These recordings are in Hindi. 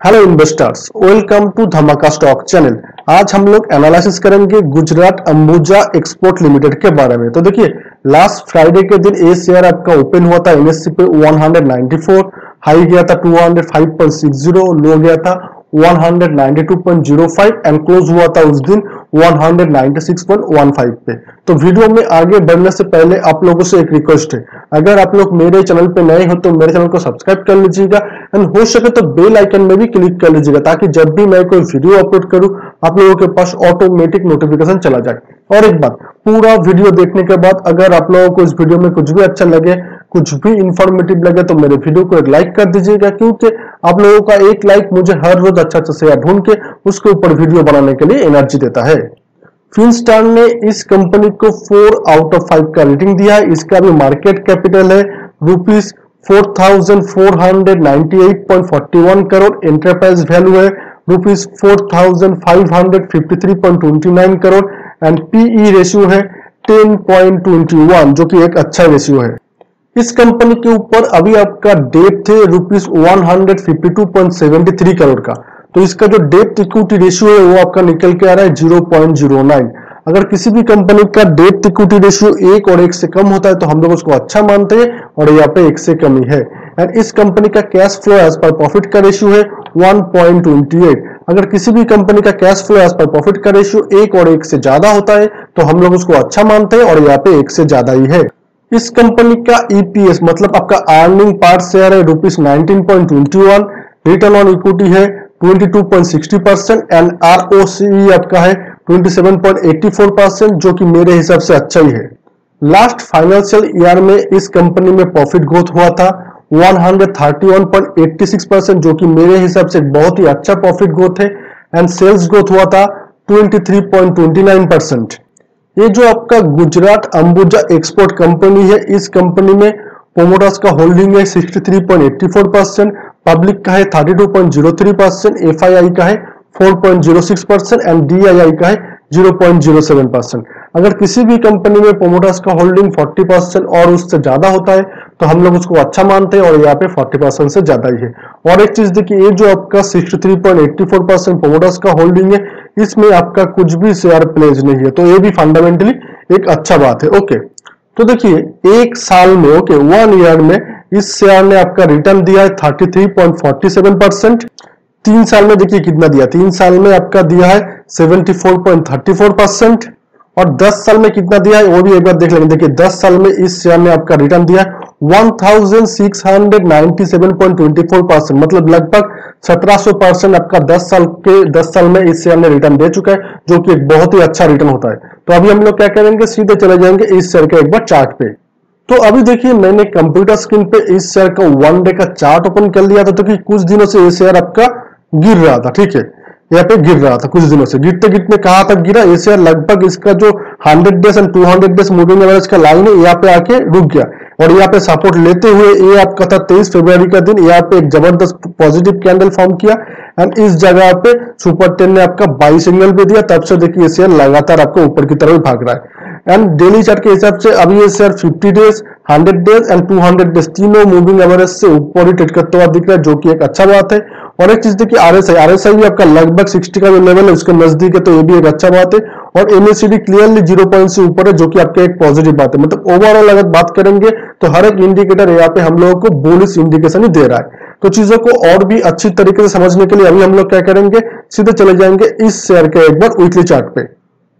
Hello investors welcome to Dhamaka stock channel आज हम लोग एनालिसिस करेंगे गुजरात अंबुजा एक्सपोर्ट लिमिटेड के बारे में। तो देखिए लास्ट फ्राइडे के दिन ए शेयर आपका ओपन हुआ था एनएससी पे 194 हाई गया था 205.60 लो गया था 192.05 एंड क्लोज हुआ था उस दिन 196.15 पे। तो वीडियो में आगे बढ़ने से पहले आप लोगों से एक रिक्वेस्ट है। अगर आप लोग मेरे चैनल पे नए हो तो मेरे चैनल को सब्सक्राइब कर लीजिएगा एंड हो सके तो बेल आइकन में भी क्लिक कर लीजिएगा ताकि जब भी मैं कोई वीडियो अपलोड करूँ, आप लोगों के पास ऑटोमेटिक नोटिफिकेशन चला जाए। और एक बात, पूरा वीडियो देखने के बाद अगर आप लोगों को इस वीडियो में कुछ भी अच्छा लगे कुछ भी इंफॉर्मेटिव लगे तो मेरे वीडियो को एक लाइक कर दीजिएगा, क्योंकि आप लोगों का एक लाइक मुझे हर रोज अच्छा अच्छा शेयर ढूंढ के उसके ऊपर वीडियो बनाने के लिए एनर्जी देता है। फिनस्टार ने इस कंपनी को फोर आउट ऑफ़ फाइव का रेटिंग दिया है। इसका भी मार्केट कैपिटल है rupees four thousand four hundred ninety eight point forty one crore enterprise value है rupees crore and PE ratio है टेन पॉइंट ट्वेंटी वन जो कि एक अच्छा रेशियो है। इस कंपनी के ऊपर अभी आपका डेट थे रुपीज़ वन करोड़ का? तो इसका जो डेट इक्विटी रेशियो है वो आपका निकल के आ रहा है ज़ीरो पॉइंट ज़ीरो नाइन। अगर किसी भी कंपनी का डेट इक्विटी रेशियो एक और एक से कम होता है तो हम लोग उसको अच्छा मानते हैं और यहाँ पे एक से कम ही है। एंड इस कंपनी का cash flow as per profit का रेशियो है 1.28 अगर किसी भी कंपनी का cash flow as per profit का रेशियो एक और एक से ज़्यादा होता है तो हम लोग उसको अच्छा मानते हैं और यहाँ पे एक से ज़्यादा ही है। इस कंपनी का ईपीएस e मतलब आपका अर्निंग पार्ट शेयर है rupees nineteen return on equity है 22.60 परसेंट एंड आर आपका है 27.84 परसेंट जो कि मेरे हिसाब से अच्छा ही है। लास्ट फाइनेंशियल ईयर में इस कंपनी में प्रॉफिट ग्रोथ हुआ था 131.86 परसेंट जो कि मेरे हिसाब से बहुत ही अच्छा प्रॉफिट ग्रोथ है एंड सेल्स ग्रोथ हुआ था 23.29 परसेंट ये जो आपका गुजरात अंबुजा एक्सपोर्ट कंपनी है, इस कंपनी में पोमोटास का होल्डिंग है 63.84 परसेंट पब्लिक का है 32.03 परसेंट एफआईआई का है 4.06 परसेंट एंड डीआईआई का है 0.07 परसेंट अगर किसी भी कंपनी में पोमोटास का होल्डिंग 40 परसेंट और उससे ज़्यादा होता है तो हम लोग उसको अच्छा मानते हैं और यहाँ पे 40 परसेंट से ज़्यादा ही है। और एक चीज़ देखिए, ये जो आपका 63.84 परसेंट पोमोटास का होल्डिंग है इसमें आपका कुछ भी शेयर प्लेज नहीं है। तो ये भी फंडामेंटली एक अच्छा बात है। ओके तो देखिए, एक साल में ओके वन ईयर में इस शेयर ने आपका रिटर्न दिया है thirty three point forty seven percent तीन साल में देखिए कितना दिया। तीन साल में आपका दिया है 74.34 परसेंट और 10 साल में कितना दिया है, वो भी एक बार देख लेंगे। देखिए 10 साल में इस शेयर ने आपका रिटर्न दिया 1697.24 परसेंट मतलब लगभग 1700 परसेंट आपका 10 साल के 10 साल में इस शेयर ने रिटर्न दे चुका है, जो कि एक बहुत ही अच्छा रिटर्न होता है। तो अभी हम लोग क्या करेंगे? सीधे चले जाएँगे इस शेयर के एक बार चार्ट पे। तो अभी देखिए, मैंने कंप्यूटर स्क्रीन पे इस शेयर का वन डे का चार्ट ओपन कर लिया था तो कि कुछ दिनों से ये शेयर आपका गिर रहा था, ठीक है? यहाँ पे गिर रहा था कुछ दिनों से। गिरते गिरते कहा तक गिरा? ये शेयर लगभग इसका जो 100 days and 200 days moving average का लाइन है, यहाँ पे आके रुक गया। और यहाँ पे सपोर्ट लेते हुए ये आपका था तेईस फरवरी का दिन यहाँ पे एक ज़बरदस्त पॉजिटिव कैंडल फॉर्म किया एंड इस जगह पे सुपर टेन ने आपका बाई सिग्नल भी दिया, तब से देखिए शेयर लगातार आपको ऊपर की तरफ़ भाग रहा है। एंड डेली चार्ट के हिसाब से अभी ये share 50 days 100 days and 200 days तीनों मूविंग एवरेज से ऊपर ही ट्रेड करते हुआ दिख रहा है, जो कि एक अच्छा बात है। और एक चीज़ देखिए आरएसआई आरएसआई भी आपका लगभग 60 का जो लेवल है, उसके नज़दीक है तो ये भी एक अच्छा बात है। और एमएससीडी क्लियरली ज़ीरो पॉइंट से ऊपर है, जो कि आपके एक पॉजिटिव बात है। मतलब ओवरऑल अगर बात करेंगे तो हर एक इंडिकेटर यहाँ पे हम लोगों को बोलिस इंडिकेशन ही दे रहा है। तो चीज़ों को और भी अच्छी तरीके से समझने के लिए अभी हम लोग क्या करेंगे, सीधे चले जाएँगे इस शेयर के एक बार वीकली चार्ट पे।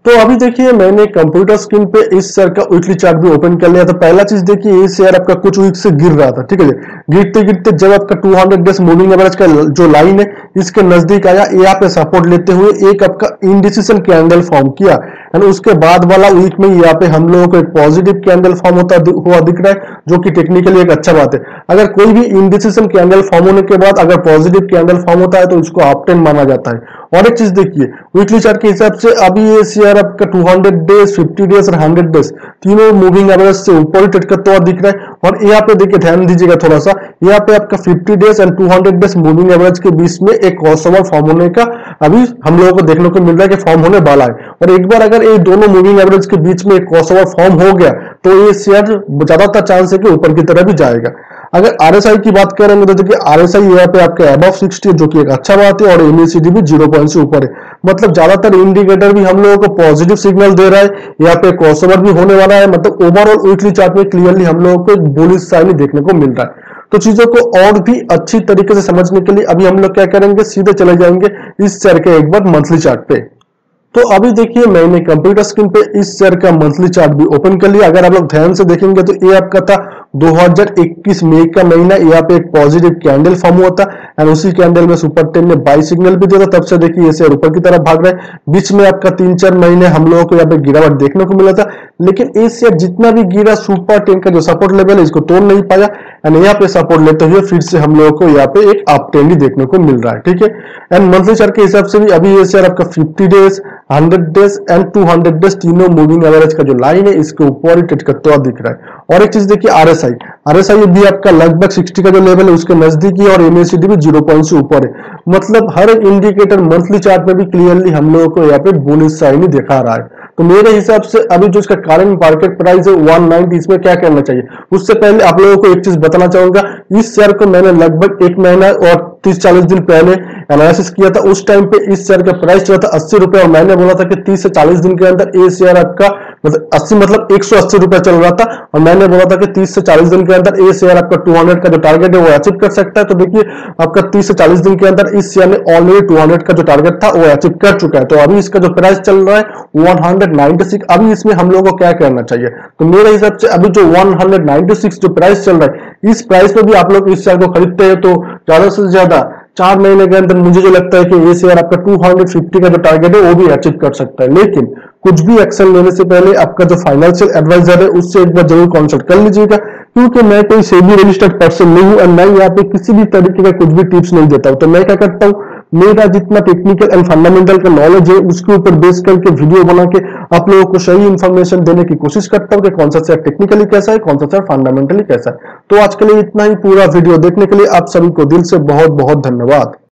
तो अभी देखिए, मैंने कंप्यूटर स्क्रीन पे इस शेयर का वीकली चार्ट भी ओपन कर लिया तो पहला चीज़ देखिए, ये शेयर आपका कुछ वीक से गिर रहा था, ठीक है गिरते गिरते जब आपका 200 डेज़ मूविंग एवरेज का जो लाइन है, इसके नज़दीक आया यहाँ पे सपोर्ट लेते हुए एक आपका इंडिसीजन कैंडल फॉर्म किया। एंड उसके बाद वाला वीक में यहाँ पे हम लोगों को एक पॉजिटिव कैंडल फॉर्म होता हुआ दिख रहा है, जो कि टेक्निकली एक अच्छा बात है। अगर कोई भी इंडिसीजन कैंडल फॉर्म होने के बाद अगर पॉजिटिव कैंडल फॉर्म होता है तो उसको अपटेन माना जाता है। और एक चीज़ देखिए वीकली चार्ट के हिसाब से अभी ये शेयर आपका 200 डेज़ 50 डेज़ और 100 डेज़ तीनों मूविंग एवरेज से ऊपर ट्रेड करते हुआ दिख रहा है। और यहाँ पे देखिए, ध्यान दीजिएगा थोड़ा सा यहाँ पे आपका 50 days and 200 days moving average के बीच में एक क्रॉसओवर फॉर्म होने का अभी हम लोगों को देखने को मिल रहा है कि फॉर्म होने वाला है। और एक बार अगर ये दोनों मूविंग एवरेज के बीच में एक क्रॉसओवर फॉर्म हो गया तो ये शेयर ज़्यादातर चांस है कि ऊपर की तरफ़ भी जाएगा। अगर आरएसआई की बात करेंगे तो देखिए आरएसआई यहाँ पे आपके अबव 60 जो कि एक अच्छा बात है, और एमएसीडी भी ज़ीरो पॉइंट से ऊपर है। मतलब ज़्यादातर इंडिकेटर भी हम लोगों को पॉजिटिव सिग्नल दे रहा है, यहाँ पे क्रॉसओवर भी होने वाला है। मतलब ओवरऑल वीकली चार्ट में क्लियरली हम लोगों को एक बुलिश साइन देखने को मिल रहा है। तो चीज़ों को और भी अच्छी तरीके से समझने के लिए अभी हम लोग क्या करेंगे? सीधे चले जाएँगे इस शेयर के एक बार मंथली चार्ट पे। तो अभी देखिए, मैंने कंप्यूटर स्क्रीन पे इस शेयर का मंथली चार्ट भी ओपन कर लिया। अगर आप लोग ध्यान से देखेंगे तो ये आपका था 2021 मई का महीना। यहाँ पे एक पॉजिटिव कैंडल फॉर्म हुआ था एंड उसी कैंडल में सुपर टेन ने बाई सिग्नल भी दिया था। तब से देखिए ये ऊपर की तरफ़ भाग रहे बीच में आपका तीन चार महीने हम लोगों को यहाँ पे गिरावट देखने को मिला था। लेकिन शेयर जितना भी गिरा सुपर टेन का जो सपोर्ट लेवल है, इसको तोड़ नहीं पाया। एंड यहाँ पे सपोर्ट लेते हुए फिर से हम लोगों को यहाँ पे एक अप ट्रेंड देखने को मिल रहा है, ठीक है? एंड मंथली चार्ट के हिसाब से भी अभी ये शेयर आपका fifty days hundred days and two hundred days तीनों मूविंग एवरेज का जो लाइन है, इसके ऊपर ही टेट करते हुआ दिख रहा है। और एक चीज़ देखिए R S I R S I भी आपका लगभग 60 का जो लेवल है, उसके नज़दीक ही और एमएसीडी भी ज़ीरो पॉइंट से ऊपर है। मतलब हर एक इंडिकेटर मंथली चार्ट में भी क्लियरली हम लोगों को यहाँ पे बुलिश साइन ही दिखा रहा है। तो मेरे हिसाब से अभी जो इसका करंट मार्केट प्राइस है 190 इसमें क्या करना चाहिए? उससे पहले आप लोगों को एक चीज़ बताना चाहूँगा, इस शेयर को मैंने लगभग एक महीना और तीस चालीस दिन पहले एनालिसिस किया था। उस टाइम पे इस शेयर का प्राइस चला था, अस्सी रुपए, और मैंने बोला था कि तीस से चालीस दिन के अंदर ये शेयर आपका मतलब अस्सी मतलब एक सौ अस्सी रुपए चल रहा था और मैंने बोला था कि तीस से चालीस दिन के अंदर ये शेयर आपका टू हंड्रेड का जो टारगेट है वो अचीव कर सकता है। तो देखिए, आपका तीस से चालीस दिन के अंदर इस शेयर ने ऑलरेडी टू हंड्रेड का जो टारगेट था वो अचीव कर चुका है। तो अभी इसका जो प्राइस चल रहा है वन हंड्रेड नाइनटी सिक्स अभी इसमें हम लोगों को क्या करना चाहिए? तो मेरे हिसाब से अभी जो वन हंड्रेड नाइनटी सिक्स जो प्राइस चल रहा है, इस प्राइस में भी आप लोग इस शेयर को खरीदते हैं तो ज़्यादा से ज़्यादा चार महीने के अंदर मुझे जो लगता है कि ये शेयर आपका 250 का जो टारगेट है, वो भी अचीव कर सकता है। लेकिन कुछ भी एक्शन लेने से पहले आपका जो फाइनेंशियल एडवाइजर है, उससे एक बार ज़रूर कॉन्सल्ट कर लीजिएगा, क्योंकि मैं कोई सेबी रजिस्टर्ड पर्सन नहीं हूँ और मैं यहाँ पे किसी भी तरीके का कुछ भी टिप्स नहीं देता हूँ। तो मैं क्या करता हूँ मेरा जितना टेक्निकल एंड फंडामेंटल का नॉलेज है, उसके ऊपर बेस करके वीडियो बना के आप लोगों को सही इन्फॉर्मेशन देने की कोशिश करता हूँ कि कौन सा शेयर टेक्निकली कैसा है, कौन सा शेयर फंडामेंटली कैसा है। तो आज के लिए इतना ही पूरा वीडियो देखने के लिए आप सभी को दिल से बहुत बहुत धन्यवाद।